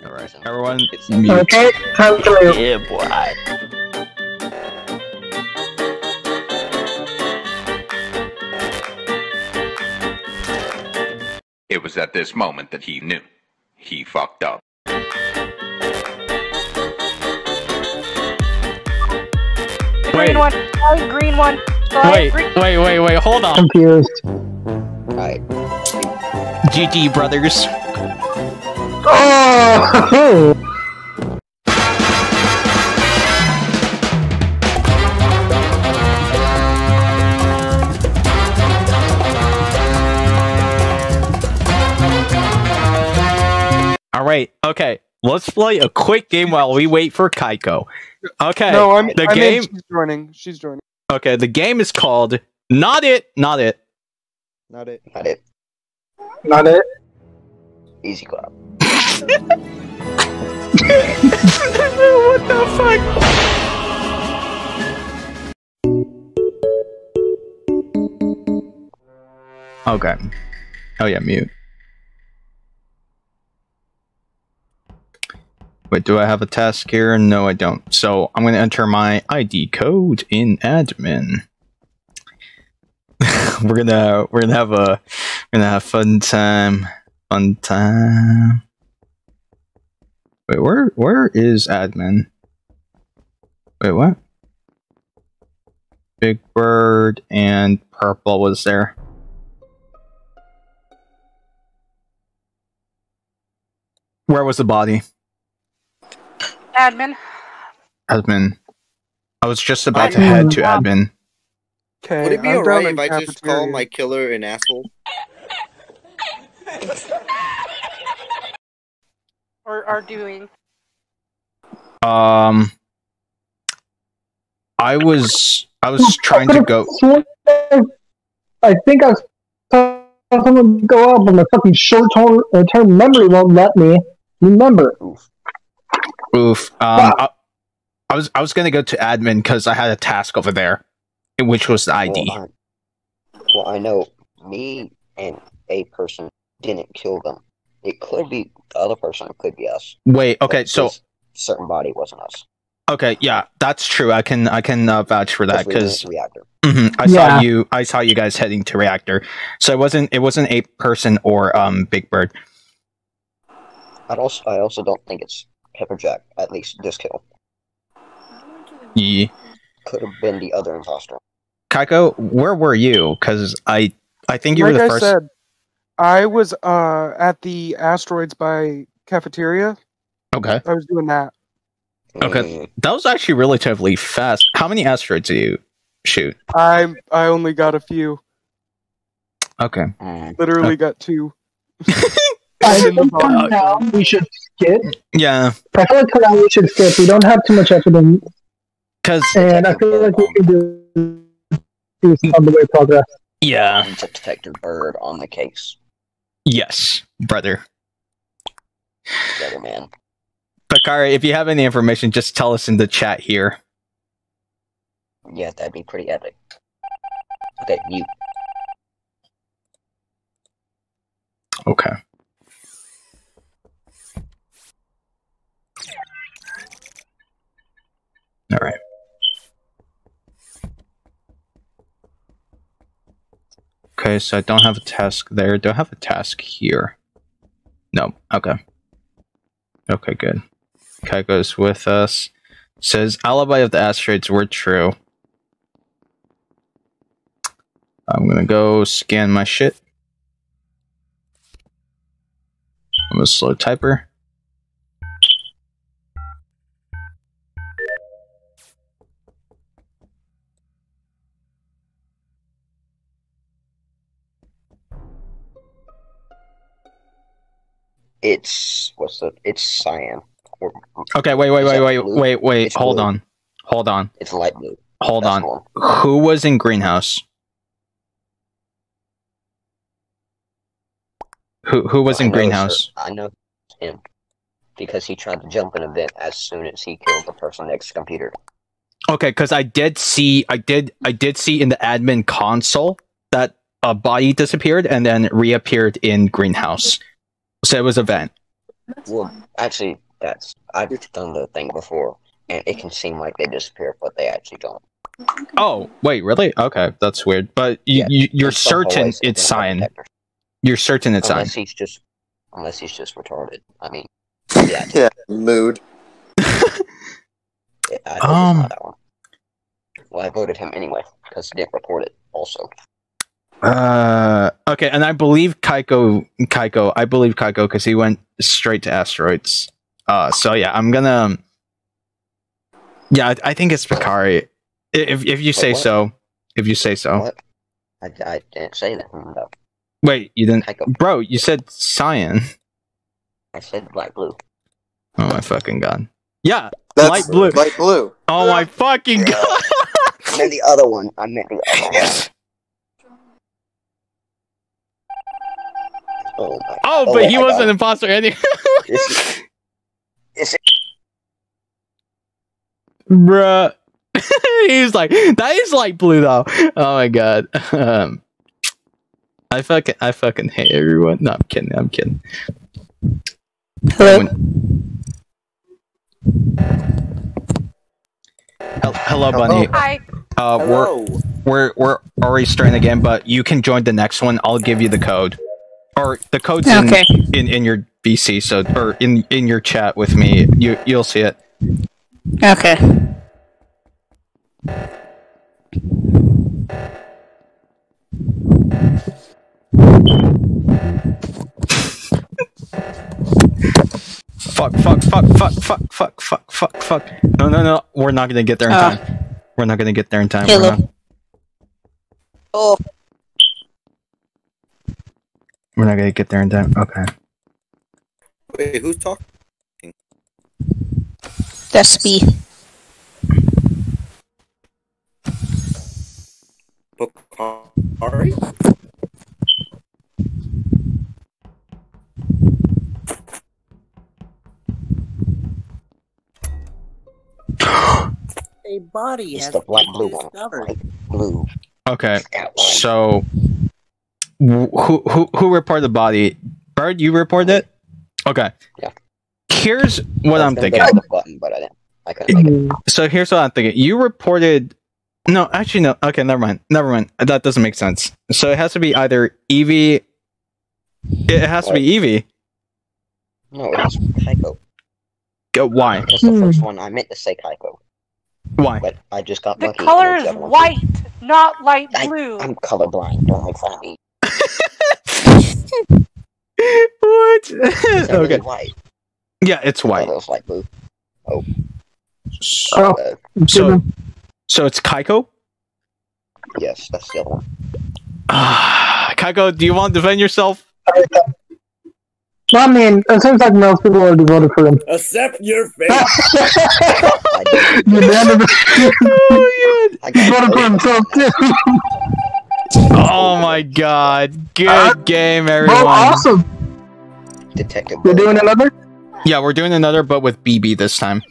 Alright, everyone. It's mute. Okay, time to leave. Yeah, boy. It was at this moment that he knew. He fucked up. Green one. Slide, green one. Slide, Wait, green. wait, wait, wait, hold on. Confused. Alright. GG, brothers. Oh! Alright, okay. Let's play a quick game while we wait for Kaiko. Okay. No, I'm. the I mean, game. she's joining. She's joining. Okay, the game is called Not It, Not It. Not it. Not it. Not it. Easy clap. What the fuck? Okay. Oh yeah, mute. Wait, do I have a task here? No, I don't. So I'm gonna enter my ID code in admin. we're gonna we're gonna have a we're gonna have fun time. Fun time. Wait, where where is admin? Wait, what? Big Bird and Purple was there. Where was the body? Admin. Admin. I was just about to head to admin. Okay. Would it be I'm alright if I just call my killer an asshole? Or are doing. Um, I was I was trying to go. I think I saw someone go up, but my fucking short term, uh, memory won't let me remember. Oof. Um, I, I was I was gonna go to admin because I had a task over there, which was the ID. Well, I, well, I know me and a person didn't kill them. It could be the other person. It could be us. Wait. Okay. So certain body wasn't us. okay. Yeah, that's true. I can I can uh, vouch for that we were in because reactor. I Yeah. saw you I saw you guys heading to reactor. So it wasn't it wasn't a person or um Big Bird. I'd also, I also don't think it's Pepperjack. At least this kill Yeah. could have been the other imposter. Kaiko, where were you? Because I I think you like were the I first. said, I was uh at the asteroids by cafeteria. Okay. I was doing that. Okay. Mm, That was actually relatively fast. How many asteroids do you shoot? I I only got a few. Okay. mm. Literally got two. I In the think now we should skip. Yeah, I feel like for now we should skip. We don't have too much effort in, because and I feel like we can do, do some on the way progress. yeah, It's a Detective Bird on the case. Yes, brother. Together, man. Bakari, if you have any information, just tell us in the chat here. Yeah, that'd be pretty epic. Okay, mute. Okay. All right. Okay, so I don't have a task there. Do I have a task here? No. Okay. Okay, good. Kai goes with us. Says alibi of the asteroids were true. I'm gonna go scan my shit. I'm a slow typer. It's what's the? It's cyan. Or, Okay, wait, wait, Is wait, wait, wait, wait. Hold blue. on. Hold on. it's light blue. Hold That's on. Who was in greenhouse? Who who was I in know, greenhouse? sir. I know him because he tried to jump an event as soon as he killed the person next to the computer. Okay, because I did see, I did, I did see in the admin console that a body disappeared and then reappeared in greenhouse. So it was a vent. Well, actually, that's I've done the thing before, and it can seem like they disappear, but they actually don't. Oh, wait, really? Okay, that's weird. But you, Yeah, you you're certain it's don't cyan. You're certain it's cyan. Unless he's just, unless he's just retarded. I mean, yeah, Yeah, mood. I Um. that one. Well, I voted him anyway because he didn't report it. Also, Uh, okay, and I believe Kaiko, Kaiko, I believe Kaiko because he went straight to asteroids. Uh, so yeah, I'm gonna. Yeah, I, I think it's Bakari. I- If if you say what? so, if you say so. what? I, I didn't say that. No, Wait, you didn't, Tycho. bro? You said cyan. I said black blue. Oh my fucking god. Yeah. That's Light blue. Light blue. Oh my fucking god. I meant the other one. I meant the other one. Oh my. Oh, Oh but my he was God. an imposter anyway. This is, Bruh. He's like, that is light blue though. Oh my god. Um, I fucking, I fucking hate everyone. No, I'm kidding. I'm kidding. Hello? Hel- Hello, Bunny. Hi. Uh, we're we're we're already starting again, but you can join the next one. I'll give you the code, or the code's in, Okay. in in your BC, so or in in your chat with me. You you'll see it. Okay. Fuck, fuck, fuck, fuck, fuck, fuck, fuck, fuck, fuck. No, no, no. We're not gonna get there in Ah. time. We're not gonna get there in time. We're Hello. oh, we're not gonna get there in time. Okay. Wait, who's talking? That's me. Bakari? A body it's has the black been blue one. discovered. Black blue. Okay. So, wh- who who who reported the body? Bird, you reported it. Okay. Yeah. Here's what I was I'm thinking. the button, but I didn't. I couldn't make it. So here's what I'm thinking. You reported. No, actually, no. Okay, never mind. Never mind. That doesn't make sense. So it has to be either Evie. It has to be Evie. No, it's Kaiko. Go- Why? That's the first one. I meant to say Kaiko, Why? but I just got The lucky. color is the other one- white, not light I- blue. I'm colorblind. Don't make fun of me. What? It's okay. white. Yeah, it's I white. thought it light blue. Oh, Uh, So, so it's Kaiko. yes, that's the other one. Ah, Kaiko, do you want to defend yourself? I mean, it seems like most people already voted for him. Accept your fate. I did. you random oh, I voted for got himself too. Oh my god. Good Uh, game, Well, everyone. awesome. Detective. We're doing another. Yeah, we're doing another, but with BB this time.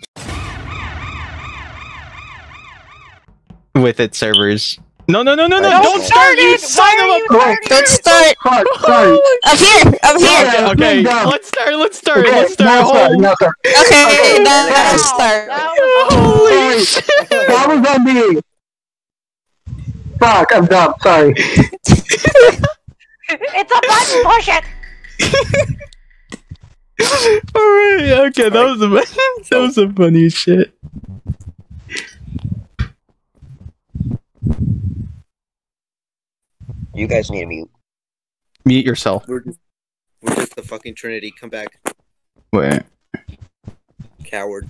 With its servers. No, no, no, no, no! Don't Don't start, you it! son of a. you Oh, Don't start. Sorry, sorry. I'm here. I'm here. Okay, okay. bring down. Let's start. Let's start. Okay, Let's start. now start, Holy, now start. Okay, now Wow. let's start. Holy shit! That was on me. Fuck, I'm dumb. Sorry. It's a button. Push it. Alright, okay, that was a that was a funny shit. You guys need to mute. Mute yourself. We're just, we're just the fucking Trinity. Come back, Wait. coward.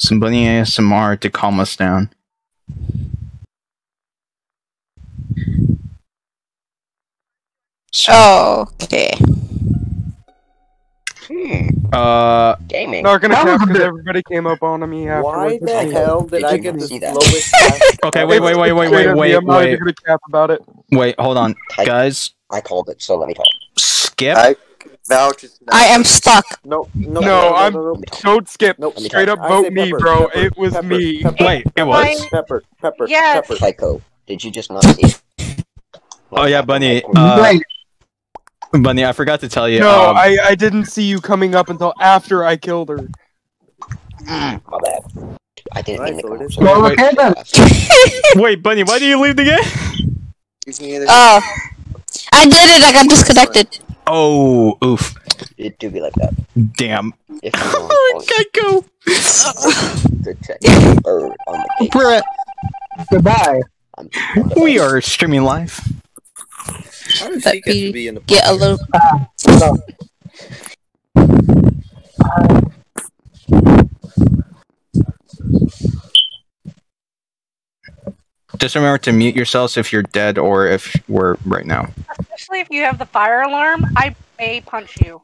Some bunny ASMR to calm us down. So, Oh, okay. Hmm. uh, Gaming. Not gonna That was cap because everybody came up on me Why afterwards. the hell did I get the see that? slowest pass? okay, wait, wait, wait, wait, Straight wait, wait, I'm not even wait, gonna cap about it. wait, hold on, Type- guys. I called it, so let me talk. Skip. I vouch it's not. I am stuck. No, no, No, no, I'm- no, no, Don't skip. Nope. Straight up vote me, pepper, bro. pepper, it was pepper, me. pepper, Wait, it was. Pepper, pepper, Yes. pepper. Tycho, did you just not see it? Oh yeah, Bunny. Uh, Bunny, I forgot to tell you. No, um, I, I didn't see you coming up until after I killed her. Mm, my bad. I didn't mean to Alright, come so it well, wait. okay. Wait, Bunny, why do you leave the game? You can either- Oh. I did it, I got disconnected. Oh, oof. It do be like that. Damn. If you want, Oh, Gecko. to check bird on the gate. Bruh. Goodbye. We are streaming live. How did she get to be in the Get a little. Ah, so, Just remember to mute yourselves if you're dead or if we're right now. Especially if you have the fire alarm, I may punch you.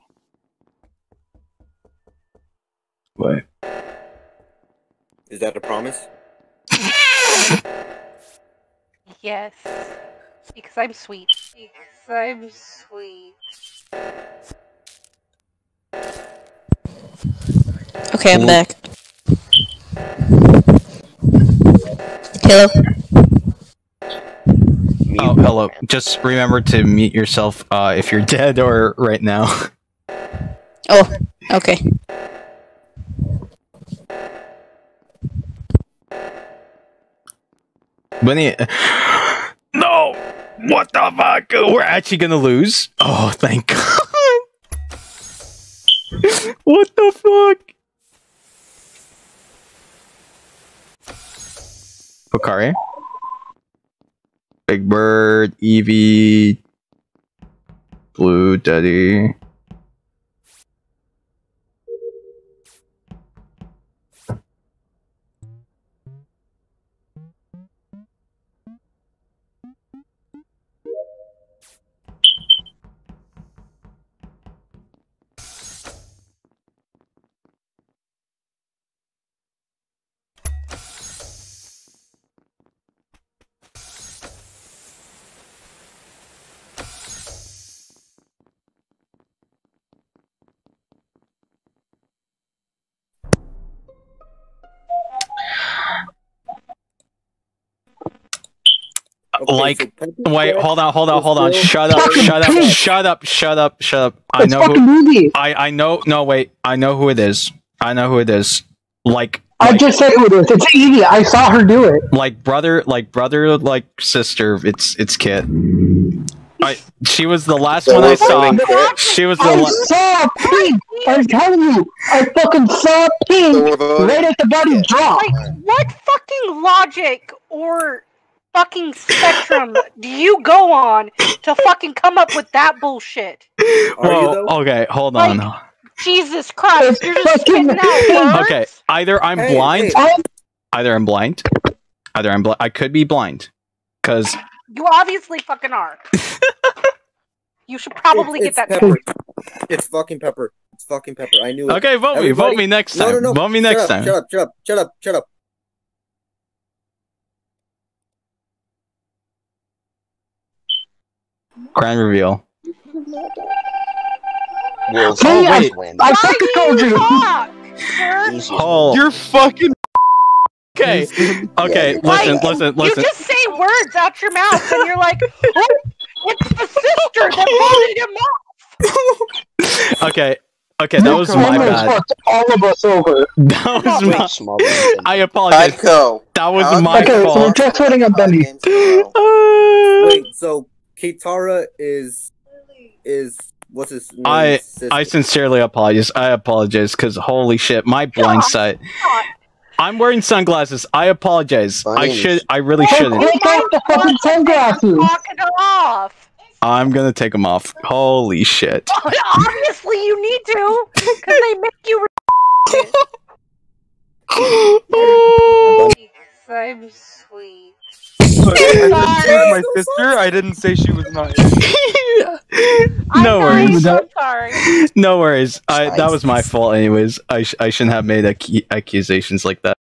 What? Is that a promise? Yes. Because I'm sweet. Because I'm sweet. Okay, I'm back. Hello. Mute Oh, hello. man. Just remember to mute yourself uh, if you're dead or right now. Oh, okay. Bunny. No! What the fuck? We're actually gonna lose? Oh, thank God. what the fuck? Pokari? Big Bird, Evie, Blue Daddy. Okay, Like, so Wait, Jack hold on, hold on, hold on. Shut up, shut up, shut up, shut up, shut up. I it's know who movie. I I know no wait, I know who it is. I know who it is. Like I like, just said who it is. It's Evie. I saw her do it. like brother like brother like sister, it's it's Kit. I she was the last one I saw. She was the last. I la- saw pink. I'm telling you, I fucking saw So pink right at the body drop. Like, what fucking logic or fucking spectrum do you go on to fucking come up with that bullshit? Are you Whoa, though? okay, hold Like- on. Jesus Christ, you're just Fucking- spitting out words. Okay, either I'm Hey, blind, hey. Either I'm blind, either I'm blind. I could be blind, cause You obviously fucking are. you should probably It's- get that. Pepper. It's fucking Pepper. It's fucking Pepper. I knew it. okay, vote me, vote me next time. no, no. no. Vote me Shut next up, time. Shut up, shut up, shut up, shut up. Grand reveal. Will See, Oh, I- wait. win. I fucking told you you. talk, sir? Easiest Oh, You're fucking. okay, okay. Yeah, Listen, listen, You just say words out your mouth and you're like, oh, it's the sister that voted him off. Okay, okay, that was my bad. all of us over. That was Wait, my. small I apologize. That was How- my okay, so we're just voting on Bendy. Games in a row. Uh, Wait, so Kitara is is what's his name? I- sister? I sincerely apologize. I apologize because holy shit, my blind sight. I'm wearing sunglasses. I apologize. I should. I really Hey, shouldn't. Take off the fucking sunglasses. Off. I'm gonna take them off. Holy shit. Obviously, you need to, because they make you. I'm sweet. Look, I didn't Sorry. say my sister. I didn't say she was nice. I'm no worries. nice, I'm sorry. No worries. I, that was my fault, anyways. I, sh- I shouldn't have made ac- accusations like that.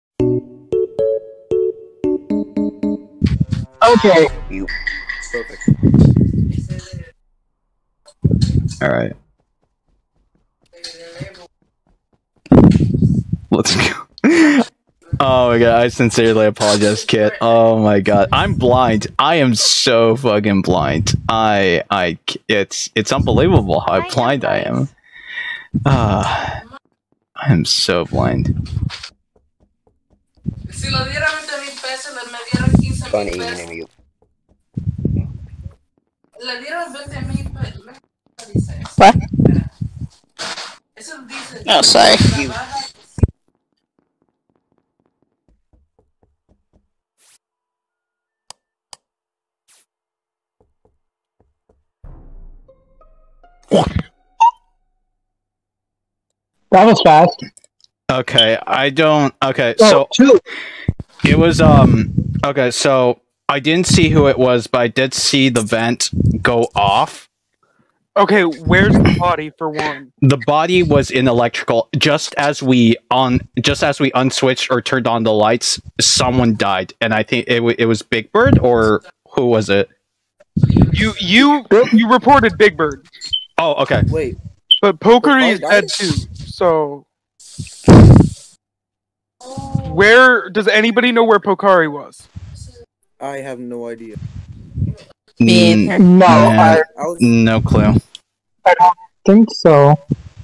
Okay, Perfect. All right. Let's go. Oh my god, I sincerely apologize, Kit. Oh my god. I'm blind. I am so fucking blind. I I it's it's unbelievable how Hi, blind I am. guys. Ah. I am so blind. Si lo dieran 20 mil pesos, That was fast. Okay, I don't okay, Oh, so two. it was um okay, so I didn't see who it was, but I did see the vent go off. Okay, where's the body for one? The body was in electrical just as we on just as we unswitched or turned on the lights, someone died and I think it wa- it was Big Bird or who was it? You you you reported Big Bird, Oh, okay. Wait, but Pokeri Oh, is dead too. So where does anybody know where Pokari was? I have no idea. Me Mm, either. No, Yeah. I I was no clue. think so.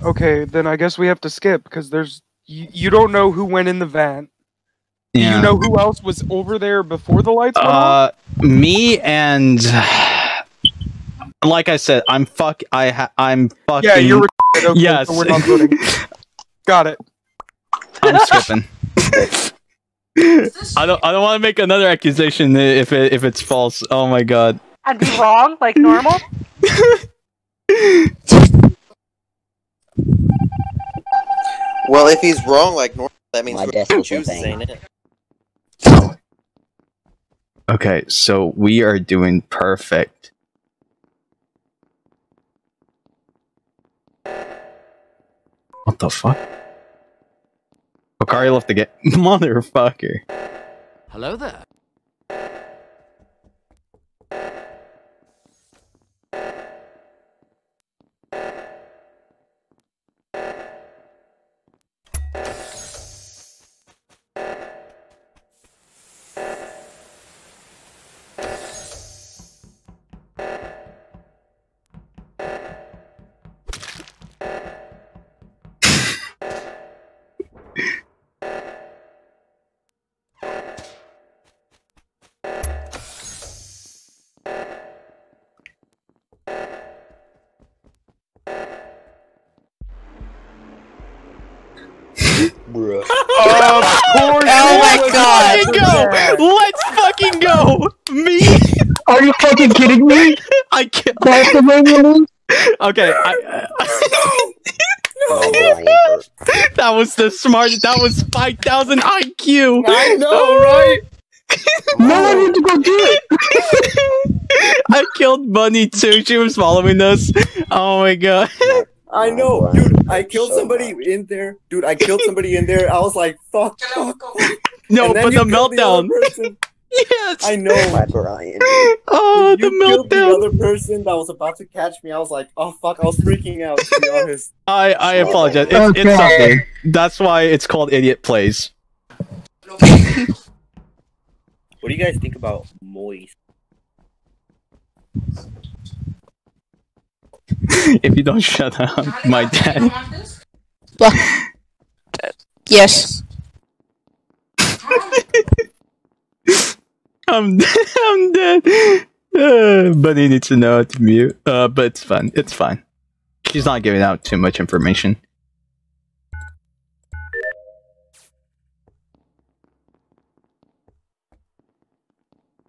Okay, then I guess we have to skip because there's you, you don't know who went in the van. Do you know who else was over there before the lights went on? Uh, me and like I said, I'm fuck. I ha- I'm fucking. Yeah, you're retarded. Okay, yes. so we're not voting. Got it. I'm skipping. I don't. I don't want to make another accusation if it, if it's false. Oh my god. I'd be wrong, like normal. Well, if he's wrong, like normal, that means My whoever desk was a chooses thing. ain't it? Okay, so we are doing perfect. What the fuck? Bakari left again. Motherfucker. Hello there. Are you fucking kidding me? I can't. That's the way you? Okay, I, Oh, Brian that was the smartest. That was 5,000 IQ! I know, right? No one need to go do it. I killed Bunny too. She was following us. Oh my god. I know, dude. I killed somebody in there. Dude, I killed somebody in there. I was like, fuck, fuck. fuck. No, but the meltdown. person. Yes. I know. My Brian. oh, the you killed the meltdown. other person that was about to catch me. I was like, oh fuck, I was freaking out to be honest. I I apologize. It's, it's something. That's why it's called idiot plays. What do you guys think about Moist? if you don't shut up, my dad. Well, yes. I'm dead. I'm dead. Uh, Bunny needs to know how to mute. Uh, but it's fun. It's fine. She's not giving out too much information.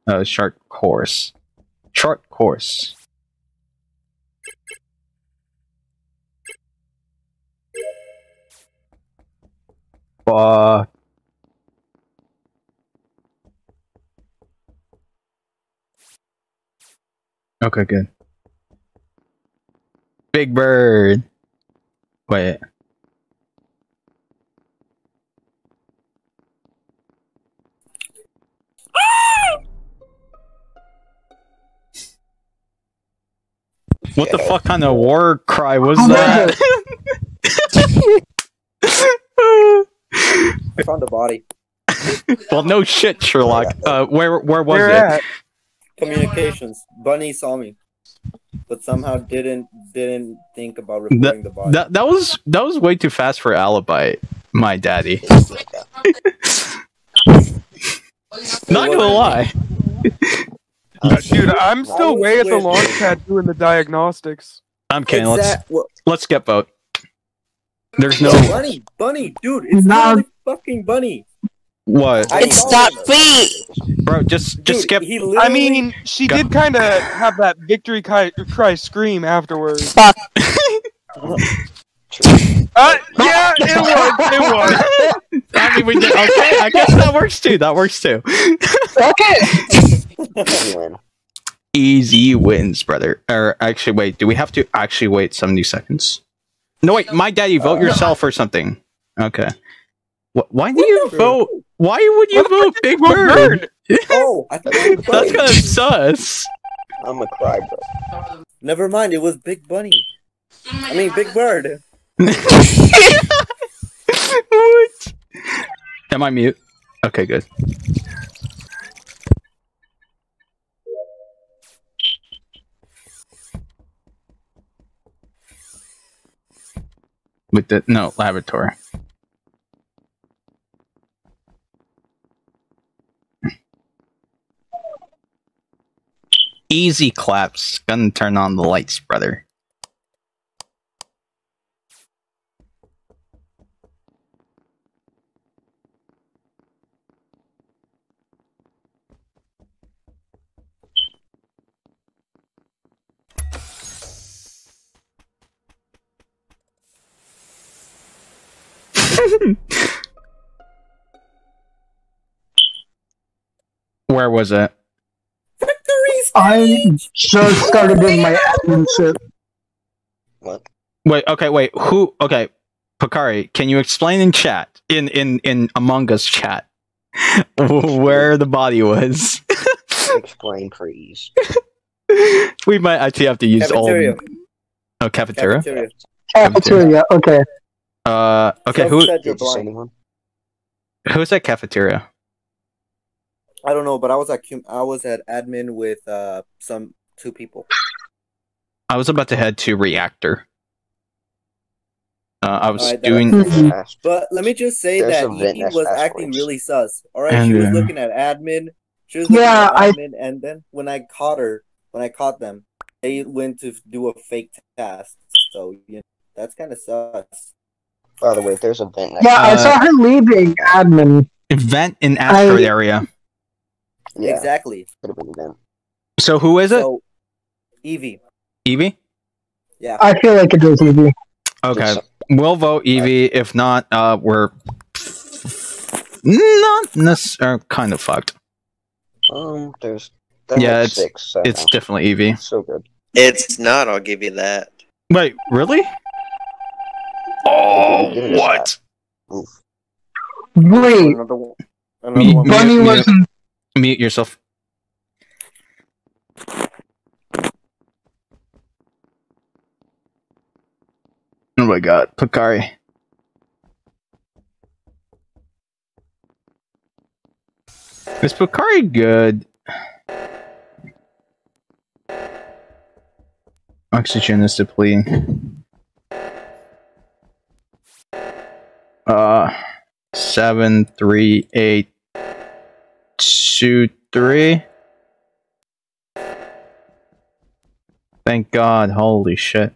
Uh, short course. Short course. Fuck. Okay, good. Big Bird. Wait. What the fuck kind of war cry was Oh, that? I found a body. well, no shit, Sherlock. Uh, where where was Where it? at? Communications. Bunny saw me, but somehow didn't didn't think about reporting the body. That that was that was way too fast for alibi, my daddy. Not gonna lie. Uh, dude, I'm still way at the launch pad doing the diagnostics. I'm kidding. Let's let's get vote. There's no bunny, bunny, dude, it's Nah. not fucking bunny. What, I It's not it. me. bro. Just just Dude, skip. He I mean, she Go- did kind of have that victory cry, cry scream afterwards. Fuck. Uh, yeah, it was. It was. I mean, we did. Okay, I guess that works too. That works too. Okay. Easy wins, brother. Or actually, wait. Do we have to actually wait seventy seconds? No, wait. My daddy, vote Uh, yourself or something. Okay. Wh- Why do you vote? Why would you vote Big did Bird? Oh, I thought That's kind of sus. I'm a cry, bro. Never mind, it was Big Bunny. I mean, Big Bird. what? Am I mute? Okay, good. With the no laboratory. Easy claps. Gonna turn on the lights, brother. Where was it? Victory's I just started doing my admin shit. What? Wait, okay, wait. Who? Okay, Pakari, can you explain in chat, in in in Among Us chat, where the body was? Explain, please. we might actually have to use Cafeteria. all. Oh, cafeteria. Cafeteria. Cafeteria. Okay. Uh, okay. Self Who said you're Did you see blind. anyone? who's at cafeteria? I don't know, but I was at I was at admin with uh some two people. I was about to head to reactor. Uh, I was Alright, that- doing. Mhm. But let me just say There's that a vent Evie that's was fast acting really sus. All right, And, she was uh, looking at admin. She was looking Yeah, at I- admin, and then when I caught her, when I caught them, they went to do a fake task. So you know, that's kind of sus. By the way, there's a vent next Yeah, I Uh, saw her leaving admin. Event in asteroid I- area. Yeah, Exactly. could have been a. So who is it? So Evie, Evie. yeah. I feel like it was easy. Okay, Just- we'll vote Evie. If not, uh, we're not necessarily kind of fucked. Um, there's. there Yeah, it's- six. so It's definitely Evie. so good. It's not. I'll give you that. Wait, really? Oh, Give it a what? Wait, Another one. Another one. Bunny wasn't. Mute yourself. Oh my god, Pakari. Is Pakari good? Oxygen is depleting. Uh, seven, three, eight, two, three. Thank God! Holy shit!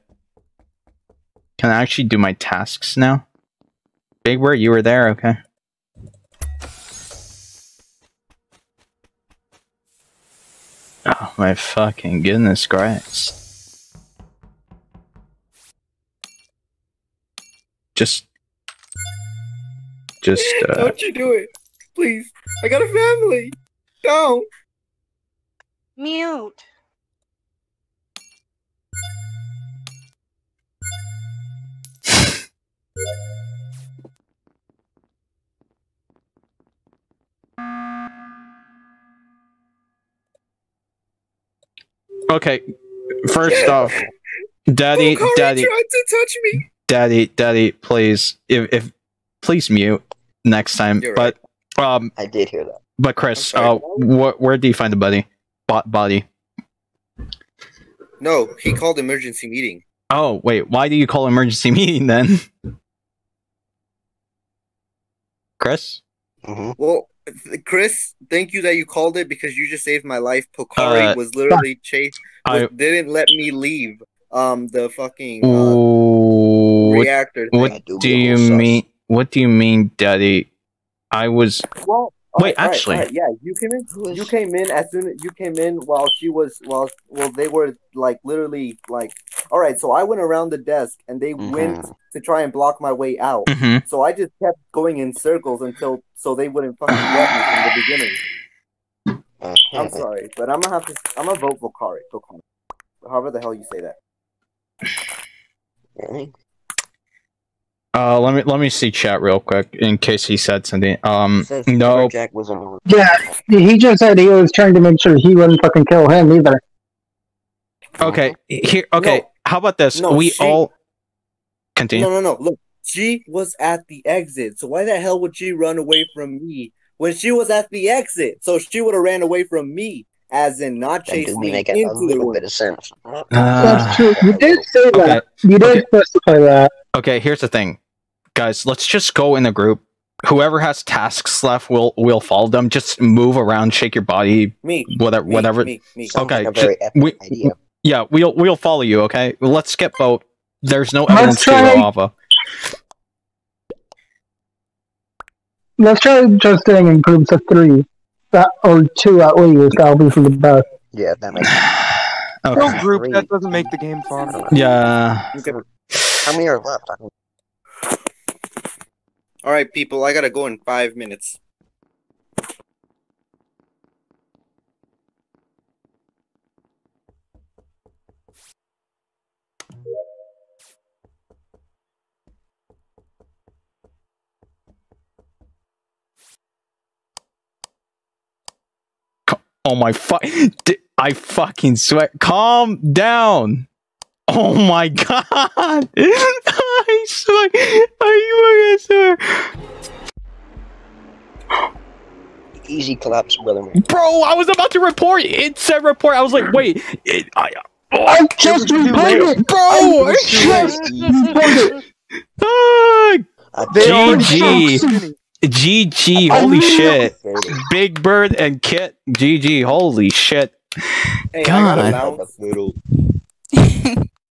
Can I actually do my tasks now? Big Bird, you were there, okay? Oh my fucking goodness Christ! Just, just uh, Don't you do it, please. I got a family. Don't. Mute. okay. First off, Daddy, Pokari Daddy, tried to touch me. Daddy, Daddy, please, if, if please mute next time. You're but Um, I did hear that. But Chris, uh, wh- where do you find the buddy? Bo- body. No, he called emergency meeting. Oh wait, why do you call emergency meeting then? Chris. hmm Well, th- Chris, thank you that you called it because you just saved my life. Pokari Uh, was literally chased. I. was- didn't let me leave. Um, the fucking uh, what, reactor. I what do do get a you mean? What do you mean, Daddy? I was. Well, Wait, alright, alright, actually- alright, yeah, you came in. You came in as soon as you came in while she was while well they were like literally like all right. So I went around the desk and they went Mhm. to try and block my way out. Mhm. So I just kept going in circles until so they wouldn't fucking get me from the beginning. Uh, I'm sorry, but I'm gonna have to. I'm gonna vote for Kari. Kokari. However the hell you say that. Really? Uh, let me let me see chat real quick in case he said something. Um, no. Jack was on. Yeah, he just said he was trying to make sure he wouldn't fucking kill him either. Okay, here. Okay, No. how about this? No, we she- all continue. No, no, no. Look, she was at the exit. So why the hell would she run away from me when she was at the exit? So she would have ran away from me, as in not chasing me make a into the little bit of sense. Uh, That's true. You did say okay. that. You did Okay. specify that. Okay, here's the thing, guys. Let's just go in a group. Whoever has tasks left, we'll we'll follow them. Just move around, shake your body, Me. whatever, me, whatever. Me, me. Okay, like a very ju- epic we- idea. Yeah, we'll we'll follow you. Okay, let's skip vote. There's no Let's evidence to try- go off. Let's try just staying in groups of three, that or two at least. That'll be for the best. Yeah, that makes. Okay. No group that doesn't make the game fun. Yeah. How many are left? All right, people, I gotta go in five minutes. Oh my fuck! I fucking sweat. Calm down. Oh my god! I swear. I fucking swear. Easy collapse, brother man. Bro, I was about to report. It said report. I was like, wait. It, I, oh, I just reported, bro. I just reported. Fuck. I They think- already GG. GG. Holy shit. Big Bird and Kit. GG. Holy shit. Hey, I got a God. bounce.